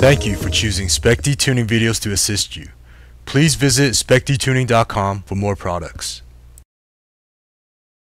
Thank you for choosing Spec Tuning videos to assist you. Please visit specdtuning.com for more products.